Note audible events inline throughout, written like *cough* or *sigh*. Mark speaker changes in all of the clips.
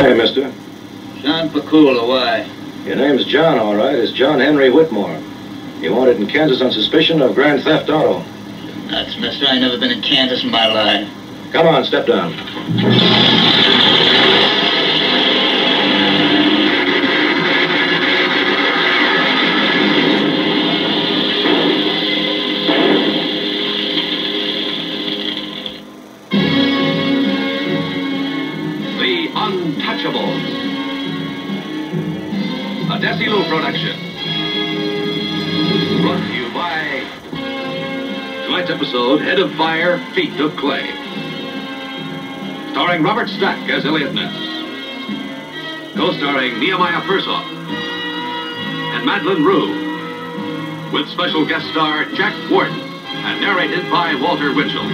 Speaker 1: Hey, mister.
Speaker 2: John Pakula, why?
Speaker 1: Your name's John, all right. It's John Henry Whitmore. You wanted in Kansas on suspicion of grand theft auto.
Speaker 2: Nuts, mister. I never been in Kansas in my life.
Speaker 1: Come on, step down.
Speaker 3: A Desilu production. Brought to you by tonight's episode, Head of Fire, Feet of Clay. Starring Robert Stack as Eliot Ness. Co-starring Nehemiah Persoff and Madlyn Rhue. With special guest star Jack Warden. and narrated by Walter Winchell.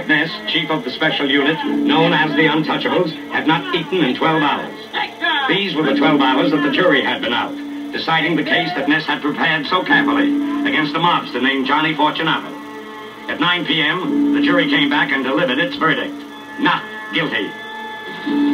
Speaker 4: Eliot Ness, chief of the special unit, known as the Untouchables, had not eaten in 12 hours. These were the 12 hours that the jury had been out, deciding the case that Ness had prepared so carefully against a mobster named Johnny Fortunato. At 9 p.m., the jury came back and delivered its verdict. Not guilty.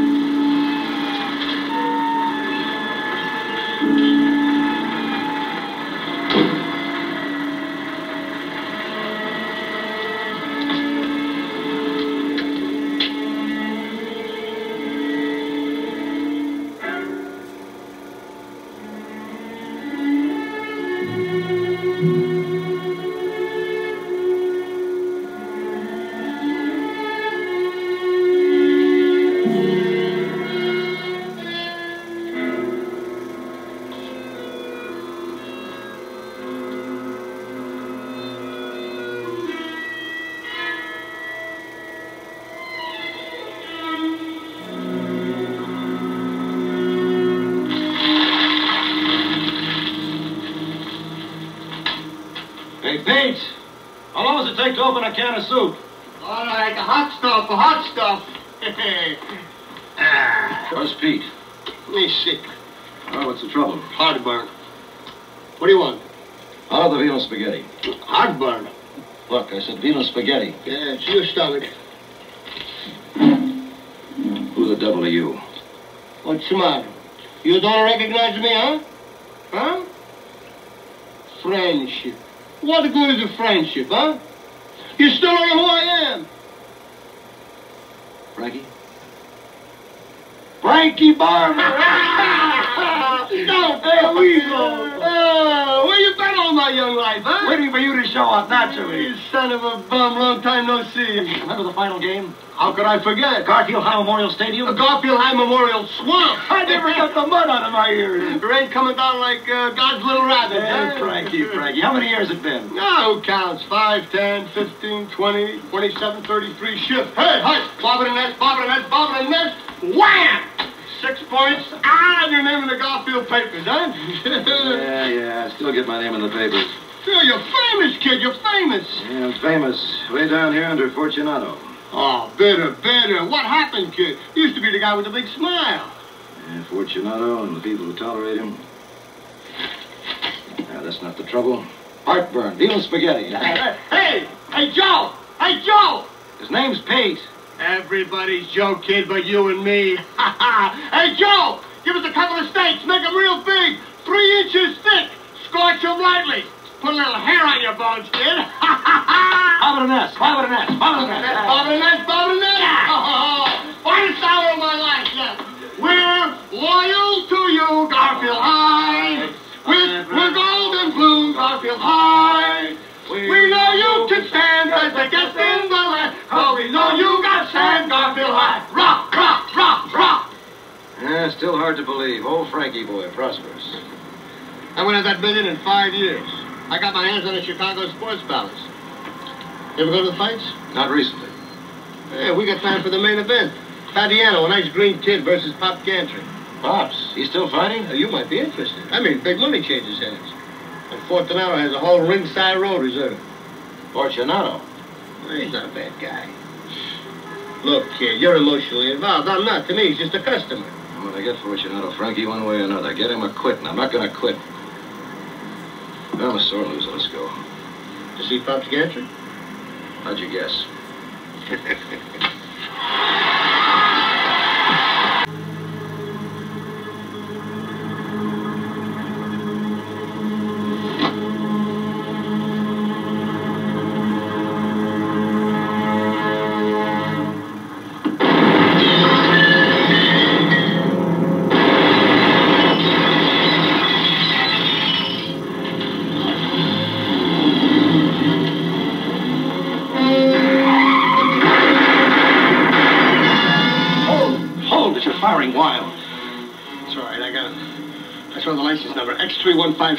Speaker 1: How long does to open a can of soup?
Speaker 5: All right, the hot stuff, the hot stuff. *laughs* ah,
Speaker 1: Where's Pete?
Speaker 5: he's sick.
Speaker 1: Oh, what's the trouble?
Speaker 5: Heartburn. What do you want?
Speaker 1: Out of the Venus spaghetti.
Speaker 5: Heartburn.
Speaker 1: Look, I said Venus spaghetti.
Speaker 5: Yeah, it's your stomach.
Speaker 1: Who the devil are you?
Speaker 5: What's the matter? You don't recognize me, huh? Huh? Friendship. What good is a friendship, huh? You still don't know who I am.
Speaker 1: Frankie?
Speaker 5: Frankie Barber. *laughs* no, there we go. *laughs* Oh, where you been all my young life, huh?
Speaker 1: Waiting for you to show up naturally.
Speaker 5: You son of a bum, long time no see.
Speaker 1: Remember the final game?
Speaker 5: How could I forget?
Speaker 1: Garfield High Memorial Stadium?
Speaker 5: The Garfield High Memorial Swamp.
Speaker 1: I never got the mud out of my ears.
Speaker 5: The rain coming down like uh, God's little rabbit.
Speaker 1: Hey? Frankie, Frankie. How many years it been?
Speaker 5: No, who counts? 5, 10, 15, 20, 27, 33 shifts. Hey, hey, bobbing and nest, bobbing and nest, bobbing and nest. Wham! Six points. Ah, and your name in the Garfield papers, huh?
Speaker 1: Yeah, yeah. I still get my name in the papers.
Speaker 5: Phil, you're famous, kid. You're famous.
Speaker 1: Yeah, I'm famous. Way down here under Fortunato.
Speaker 5: Oh, bitter, bitter. What happened, kid? Used to be the guy with the big smile.
Speaker 1: Yeah, Fortunato and the people who tolerate him. Yeah, that's not the trouble. Heartburn. Venus spaghetti.
Speaker 5: hey, hey, Joe. Hey, Joe.
Speaker 1: His name's Pete.
Speaker 5: Everybody's Joe, kid, but you and me. *laughs* hey, Joe, give us a couple of steaks. Make them real big. Three inches thick. Scorch them lightly. Put a little hair on your bones, kid.
Speaker 1: Bob and Ness. Bob and Ness. Bob and
Speaker 5: That's
Speaker 1: Ness.
Speaker 5: Bob and
Speaker 1: still hard to believe. Old Frankie boy, prosperous.
Speaker 5: I went at that million in five years. I got my hands on the Chicago Sports Palace. You ever go to the fights?
Speaker 1: Not recently.
Speaker 5: Yeah, we got time for the main event. Fadiano, a nice green kid versus Pop Gantry.
Speaker 1: Pops, he's still fighting?
Speaker 5: Now, you might be interested. I mean, big money changes hands. And Fortunato has a whole ringside row reserved.
Speaker 1: Fortunato.
Speaker 5: Well, he's not a bad guy. Look, kid, you're emotionally involved. I'm not. To me, he's just a customer.
Speaker 1: Gonna get Fortunato, Frankie, one way or another. Get him a quit, and I'm not gonna quit. Well, I'm a sore loser. Let's go.
Speaker 5: To see Pop's Gantry?
Speaker 1: How'd you guess? *laughs*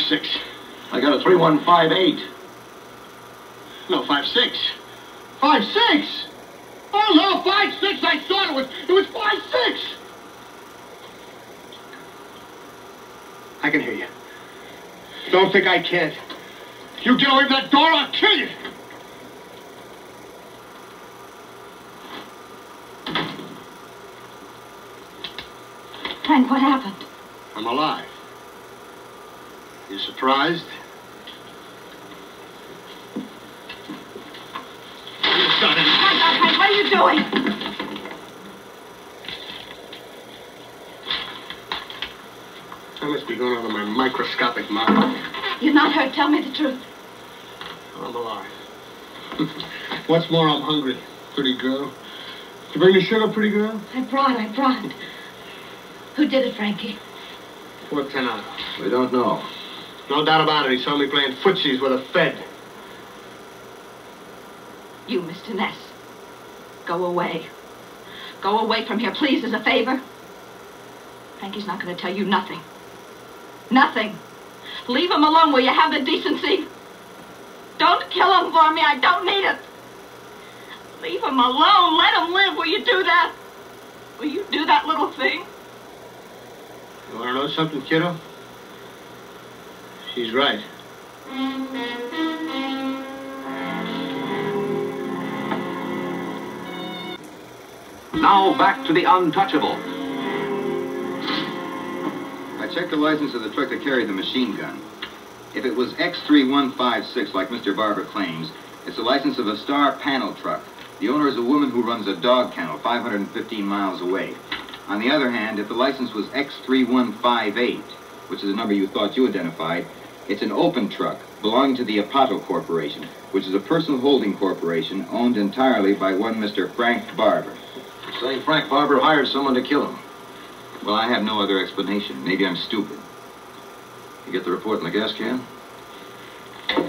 Speaker 5: X3156.
Speaker 1: I got a 3158.
Speaker 5: No, 56. 56? Oh, no, 56. I saw it. Was, it was 56. I can hear you. Don't think I can't. You get away from that door, I'll kill you.
Speaker 6: Frank, what happened?
Speaker 5: I'm alive. You surprised? You shot him.
Speaker 6: Frank, Frank, what are you doing?
Speaker 5: I must be going out of my microscopic mind.
Speaker 6: You're not hurt. Tell me the truth.
Speaker 5: I'm alive. *laughs* What's more, I'm hungry. Pretty girl. Did you bring the sugar, pretty girl?
Speaker 6: I brought, I brought. Who did it, Frankie?
Speaker 5: Fort Tenano.
Speaker 1: We don't know.
Speaker 5: No doubt about it. He saw me playing footsies with a Fed.
Speaker 6: You, Mr. Ness. Go away. Go away from here, please, as a favor. Frankie's not going to tell you nothing. Nothing. Leave him alone, will you have the decency? Don't kill him for me. I don't need it. Leave him alone. Let him live. Will you do that? Will you do that little thing?
Speaker 5: You want to know something, kiddo? She's right.
Speaker 3: Now back to the untouchable.
Speaker 7: I checked the license of the truck that carried the machine gun. If it was X3156, like Mr. Barber claims, it's the license of a Star panel truck. The owner is a woman who runs a dog kennel 515 miles away. On the other hand, if the license was X3158, which is the number you thought you identified, it's an open truck belonging to the Apato Corporation, which is a personal holding corporation owned entirely by one Mr. Frank Barber.
Speaker 1: Saying Frank Barber hired someone to kill him.
Speaker 7: Well, I have no other explanation. Maybe I'm stupid.
Speaker 1: You get the report in the gas can?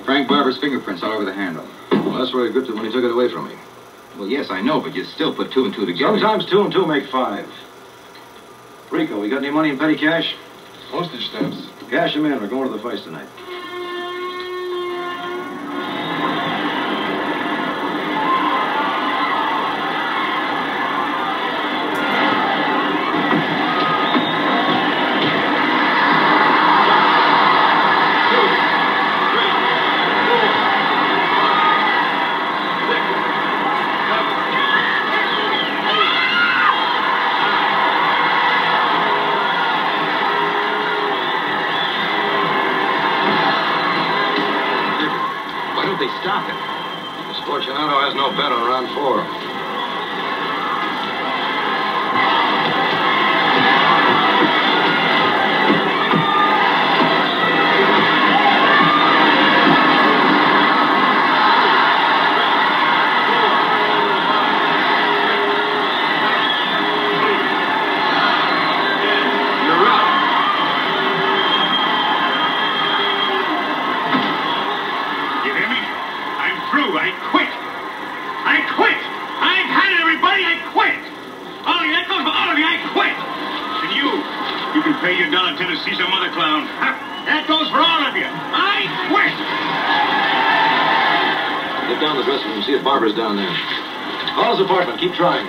Speaker 7: Frank Barber's fingerprints all over the handle.
Speaker 1: Well, that's where he gripped it when he took it away from me.
Speaker 7: Well, yes, I know, but you still put two and two together.
Speaker 1: Sometimes two and two make five. Rico, we got any money in petty cash?
Speaker 8: Postage stamps.
Speaker 1: Cash them in. We're going to the fight tonight. Fortunato has no bet on round four.
Speaker 4: Pay your dollar to see some other clown. That goes for all of you. I quit.
Speaker 1: Get down the dressing room. See if Barber's down there. Call his apartment. Keep trying.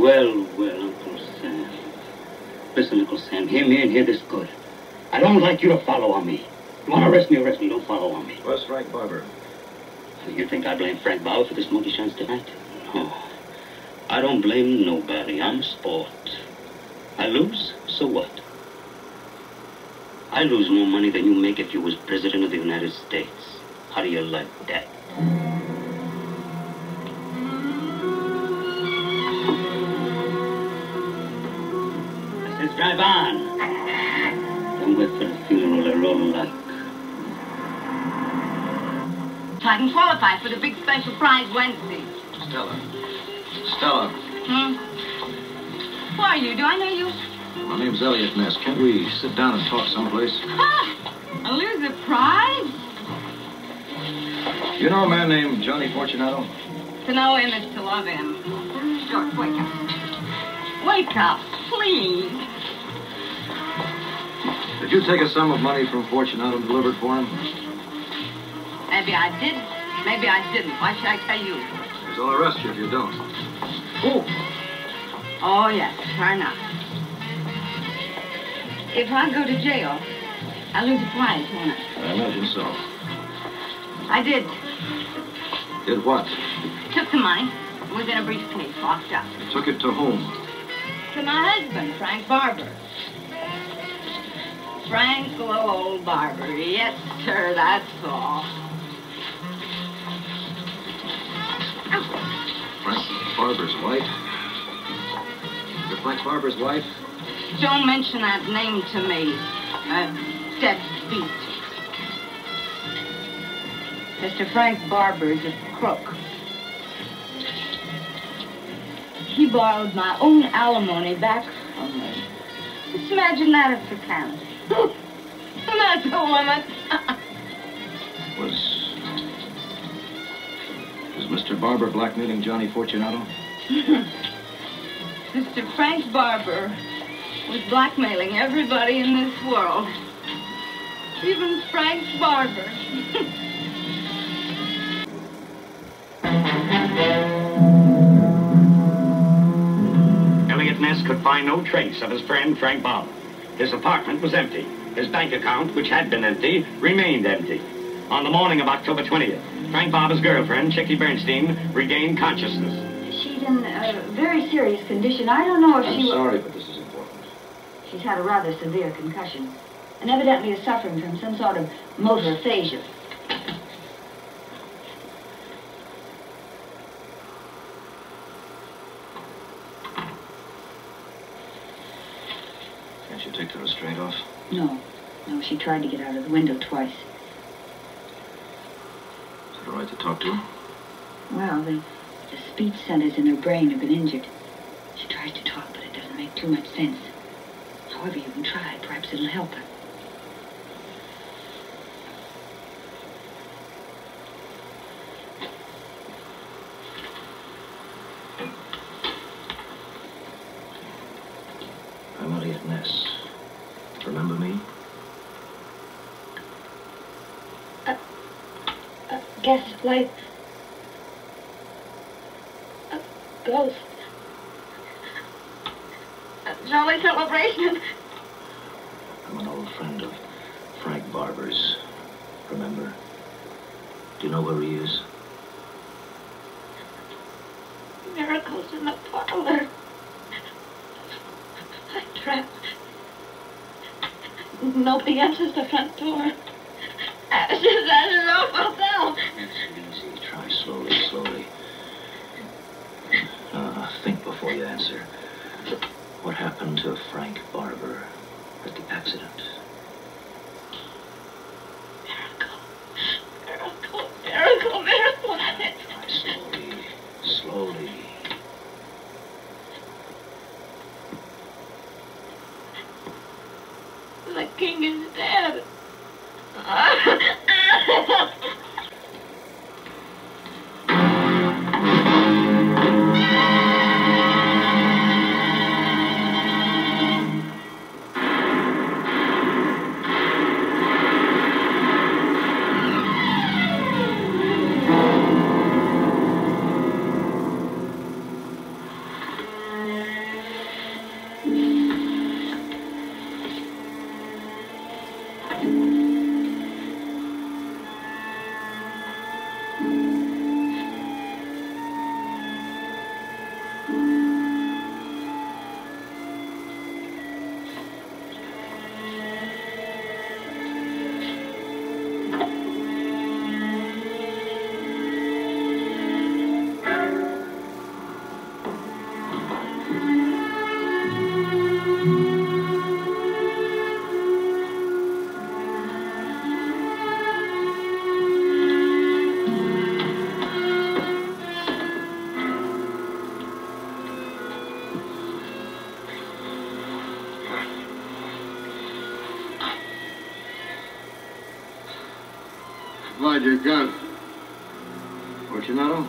Speaker 2: Well, well, Uncle Sam.
Speaker 8: Listen, Uncle Sam, hear me and hear this good. I don't like you to follow on me. You want to arrest me, arrest me. Don't follow on me.
Speaker 1: Where's Frank Barber?
Speaker 8: You think I blame Frank Bauer for this monkey shines tonight? No. I don't blame nobody. I'm a sport. I lose, so what? I lose more money than you make if you was president of the United States. How do you like that? I says drive on. Don't wait for the funeral to roll like.
Speaker 6: So I can qualify for the big special prize Wednesday.
Speaker 1: Stella. Stella,
Speaker 6: Hmm? Who are you? Do I know you?
Speaker 1: my name's Eliot Ness. Can't we sit down and talk someplace?
Speaker 6: Ha! A loser prize?
Speaker 1: You know a man named Johnny Fortunato?
Speaker 6: To know him is to love him. George, wake up. Wake up, please.
Speaker 1: Did you take a sum of money from Fortunato and deliver it for him?
Speaker 6: Maybe I did, maybe I didn't. Why should I tell you?
Speaker 1: Because I'll arrest you if you don't.
Speaker 6: Oh. Oh, yes, fair enough. If I go to jail, I lose a prize, won't I?
Speaker 1: I imagine so.
Speaker 6: I did.
Speaker 1: Did what?
Speaker 6: Took the money. Was in a briefcase, locked up.
Speaker 1: Took it to whom?
Speaker 6: To my husband, Frank Barber. Frank Low Old Barber. Yes, sir, that's all.
Speaker 1: Frank Barber's wife? You're Frank Barber's wife?
Speaker 6: Don't mention that name to me. A dead beat. Mr. Frank Barber is a crook. He borrowed my own alimony back from me. Just imagine that if you can. That's a woman.
Speaker 1: Was. Was Mr. Barber blackmailing Johnny Fortunato? *laughs*
Speaker 6: Mr. Frank Barber was blackmailing everybody in this world. Even Frank Barber. *laughs*
Speaker 4: Eliot Ness could find no trace of his friend Frank Barber. His apartment was empty. His bank account, which had been empty, remained empty. On the morning of October 20th, Frank Barber's girlfriend, Chicky Bernstein, regained consciousness.
Speaker 9: She's in a very serious condition. I don't know if
Speaker 1: I'm
Speaker 9: she will-
Speaker 1: sorry, but this is important.
Speaker 9: She's had a rather severe concussion, and evidently is suffering from some sort of motor aphasia.
Speaker 1: Can't you take the restraint off?
Speaker 9: No, no, she tried to get out of the window twice.
Speaker 1: Is it all right to talk to her?
Speaker 9: Well, the, the speech centers in her brain have been injured. She tries to talk, but it doesn't make too much sense. However, you can try. Perhaps it'll help her.
Speaker 1: I'm Eliot Ness. Remember me?
Speaker 9: Uh, gaslight. A ghost.
Speaker 6: A jolly celebration.
Speaker 1: I'm an old friend of Frank Barber's. Remember? Do you know where he is?
Speaker 6: Miracles in the parlor. I trapped. Nobody answers the front door.
Speaker 1: Easy, easy. Try slowly, slowly. Uh, think before you answer. What happened to Frank Barber at the accident?
Speaker 5: Had your gun. Fortunato?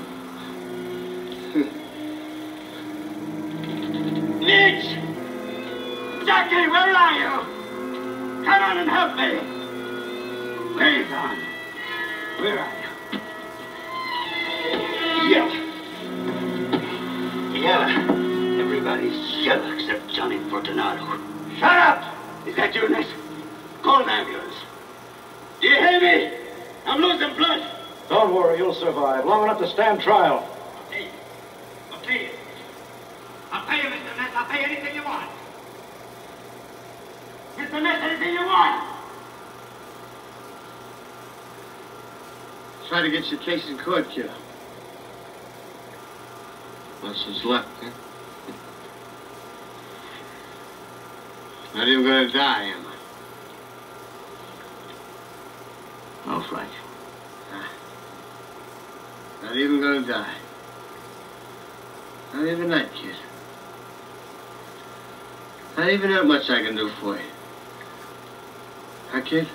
Speaker 8: Mitch! Jackie, where are you? Come on and help me. Liaison, where are you?
Speaker 10: Yellow. Yellow. Everybody's yellow except Johnny Fortunato.
Speaker 8: Shut up! Is that you, Ness? Call an ambulance. Do you hear me? I'm losing blood.
Speaker 1: Don't worry, you'll survive. Long enough to stand trial.
Speaker 8: I'll pay you. I'll pay you. I'll pay you, Mr. Ness. I'll pay anything you want. Mr. Ness, anything you want.
Speaker 5: Try to get your case in court, kiddo. What's his left, huh? Not even gonna die, am I?
Speaker 11: No, Frank. Ah.
Speaker 5: Not even gonna die. Not even that, kid. Not even that much I can do for you. Huh, kid?